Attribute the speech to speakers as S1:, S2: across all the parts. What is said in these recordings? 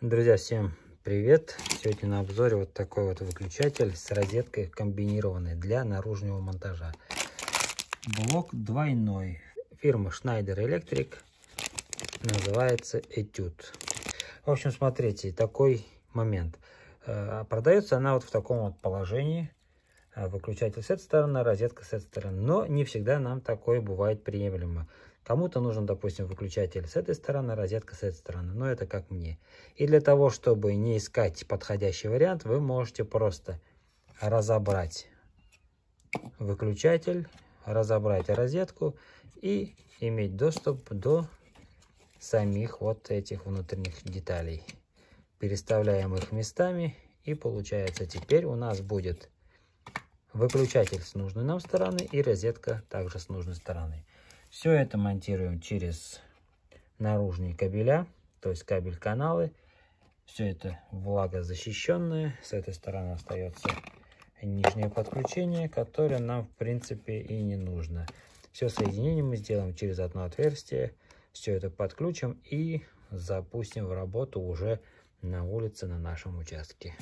S1: Друзья, всем привет! Сегодня на обзоре вот такой вот выключатель с розеткой комбинированной для наружного монтажа. Блок двойной. Фирма Schneider Electric. Называется Etude. В общем, смотрите, такой момент. Э, продается она вот в таком вот положении. Э, выключатель с этой стороны, розетка с этой стороны. Но не всегда нам такое бывает приемлемо. Кому-то нужен, допустим, выключатель с этой стороны, розетка с этой стороны. Но это как мне. И для того, чтобы не искать подходящий вариант, вы можете просто разобрать выключатель, разобрать розетку и иметь доступ до самих вот этих внутренних деталей. Переставляем их местами и получается теперь у нас будет выключатель с нужной нам стороны и розетка также с нужной стороны. Все это монтируем через наружные кабеля, то есть кабель-каналы. Все это влагозащищенное. С этой стороны остается нижнее подключение, которое нам в принципе и не нужно. Все соединение мы сделаем через одно отверстие. Все это подключим и запустим в работу уже на улице на нашем участке.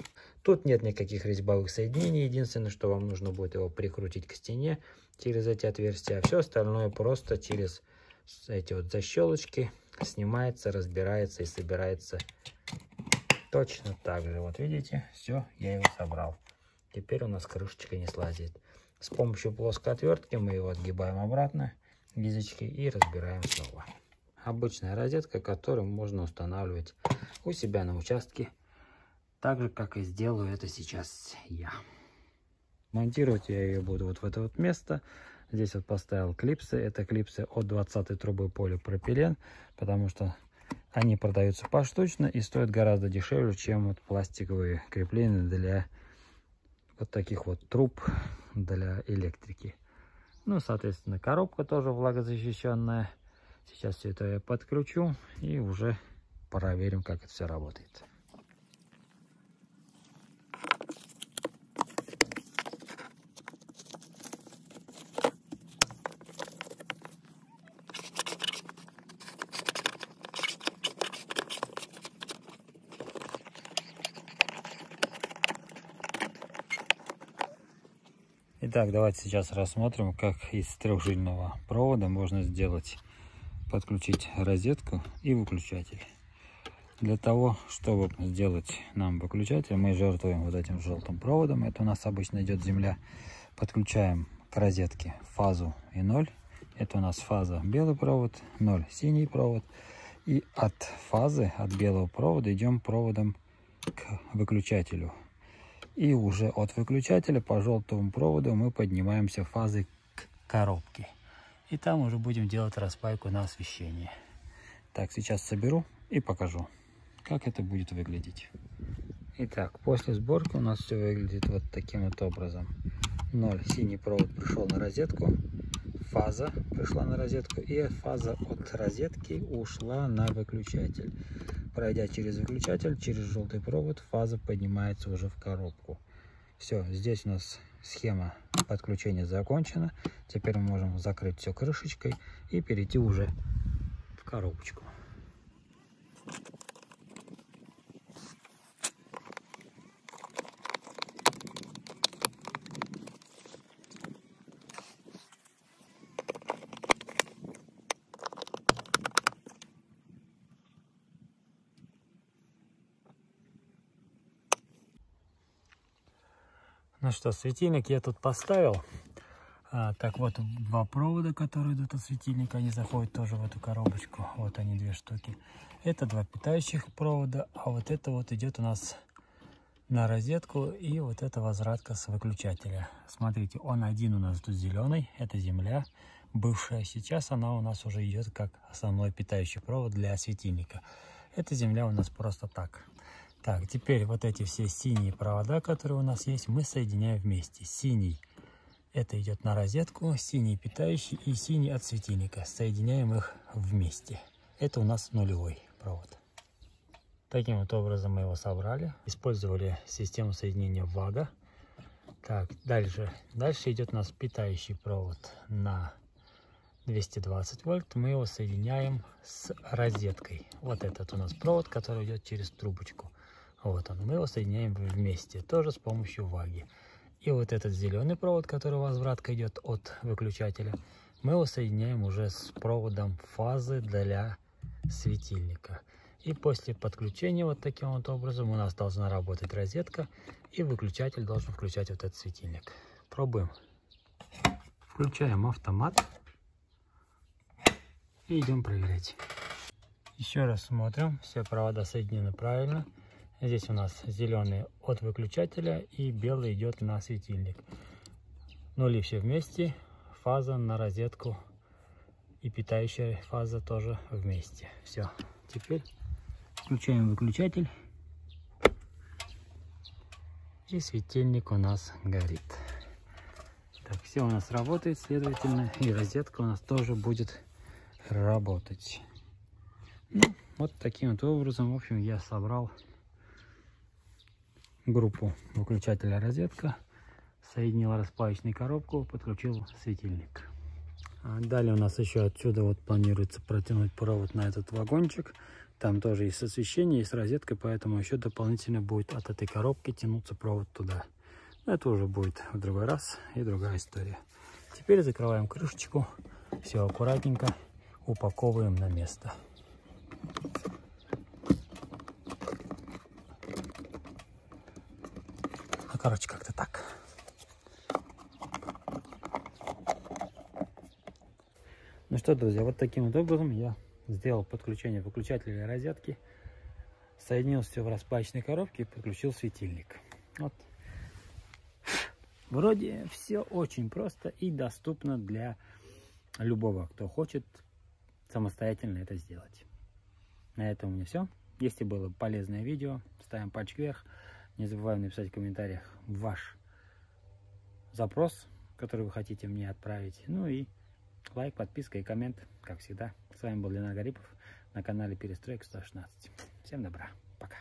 S1: Тут нет никаких резьбовых соединений. Единственное, что вам нужно будет его прикрутить к стене через эти отверстия. А все остальное просто через эти вот защелочки снимается, разбирается и собирается точно так же. Вот видите, все, я его собрал. Теперь у нас крышечка не слазит. С помощью плоской отвертки мы его отгибаем обратно, язычки, и разбираем снова обычная розетка, которую можно устанавливать у себя на участке, так же, как и сделаю это сейчас я. Монтировать я ее буду вот в это вот место. Здесь вот поставил клипсы. Это клипсы от 20 трубы полипропилен, потому что они продаются поштучно и стоят гораздо дешевле, чем вот пластиковые крепления для вот таких вот труб для электрики. Ну, соответственно, коробка тоже влагозащищенная. Сейчас все это я подключу и уже проверим, как это все работает. Итак, давайте сейчас рассмотрим, как из трехжильного провода можно сделать подключить розетку и выключатель. Для того, чтобы сделать нам выключатель, мы жертвуем вот этим желтым проводом. Это у нас обычно идет земля. Подключаем к розетке фазу и 0. Это у нас фаза белый провод, 0 синий провод. И от фазы, от белого провода идем проводом к выключателю. И уже от выключателя по желтому проводу мы поднимаемся фазы к коробке. И там уже будем делать распайку на освещение. Так, сейчас соберу и покажу, как это будет выглядеть. Итак, после сборки у нас все выглядит вот таким вот образом. 0, синий провод пришел на розетку, фаза пришла на розетку и фаза от розетки ушла на выключатель. Пройдя через выключатель, через желтый провод, фаза поднимается уже в коробку. Все, здесь у нас схема подключения закончена. Теперь мы можем закрыть все крышечкой и перейти уже в коробочку. Ну что, светильник я тут поставил. А, так вот, два провода, которые идут от светильника, они заходят тоже в эту коробочку. Вот они, две штуки. Это два питающих провода, а вот это вот идет у нас на розетку и вот эта возвратка с выключателя. Смотрите, он один у нас тут зеленый, это земля бывшая. Сейчас она у нас уже идет как основной питающий провод для светильника. Эта земля у нас просто так. Так, теперь вот эти все синие провода, которые у нас есть, мы соединяем вместе. Синий это идет на розетку, синий питающий и синий от светильника. Соединяем их вместе. Это у нас нулевой провод. Таким вот образом мы его собрали. Использовали систему соединения ВАГа. Так, дальше. Дальше идет у нас питающий провод на 220 вольт, мы его соединяем с розеткой. Вот этот у нас провод, который идет через трубочку. Вот он. Мы его соединяем вместе, тоже с помощью ваги. И вот этот зеленый провод, который возвратка идет от выключателя, мы его соединяем уже с проводом фазы для светильника. И после подключения вот таким вот образом у нас должна работать розетка и выключатель должен включать вот этот светильник. Пробуем. Включаем автомат и идем проверять. Еще раз смотрим, все провода соединены правильно. Здесь у нас зеленый от выключателя и белый идет на светильник. Нули все вместе, фаза на розетку и питающая фаза тоже вместе. Все, теперь включаем выключатель и светильник у нас горит. Так, все у нас работает, следовательно, и розетка у нас тоже будет работать. Ну, вот таким вот образом, в общем, я собрал группу выключателя розетка, соединил расплавочную коробку, подключил светильник. А далее у нас еще отсюда вот планируется протянуть провод на этот вагончик. Там тоже есть освещение, есть розетка, поэтому еще дополнительно будет от этой коробки тянуться провод туда. Но это уже будет в другой раз и другая история. Теперь закрываем крышечку, все аккуратненько упаковываем на место. Короче, как-то так. Ну что, друзья, вот таким вот образом я сделал подключение выключателя розетки, соединил все в распачной коробке и подключил светильник. Вот. Вроде все очень просто и доступно для любого, кто хочет самостоятельно это сделать. На этом у меня все. Если было полезное видео, ставим пальчик вверх. Не забываем написать в комментариях ваш запрос, который вы хотите мне отправить. Ну и лайк, подписка и коммент, как всегда. С вами был Ленар Гарипов на канале Перестройка 116. Всем добра. Пока.